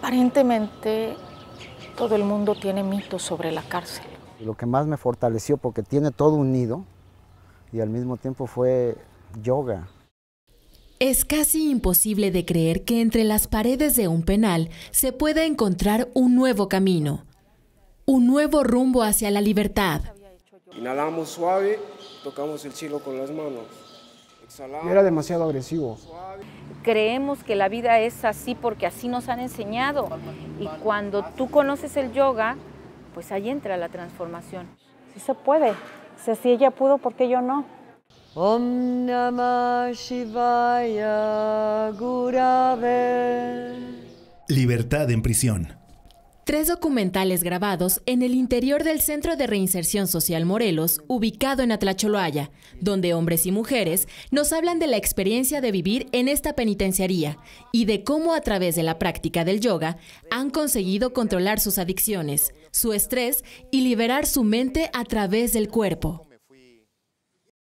Aparentemente todo el mundo tiene mitos sobre la cárcel. Lo que más me fortaleció porque tiene todo unido y al mismo tiempo fue yoga. Es casi imposible de creer que entre las paredes de un penal se pueda encontrar un nuevo camino, un nuevo rumbo hacia la libertad. Inhalamos suave, tocamos el cielo con las manos. Era demasiado agresivo. Creemos que la vida es así porque así nos han enseñado. Y cuando tú conoces el yoga, pues ahí entra la transformación. Sí se puede. Si así ella pudo, ¿por qué yo no? Om Namah Shivaya Gurave. Libertad en prisión. Tres documentales grabados en el interior del Centro de Reinserción Social Morelos, ubicado en Atlacholoaya, donde hombres y mujeres nos hablan de la experiencia de vivir en esta penitenciaría y de cómo a través de la práctica del yoga han conseguido controlar sus adicciones, su estrés y liberar su mente a través del cuerpo.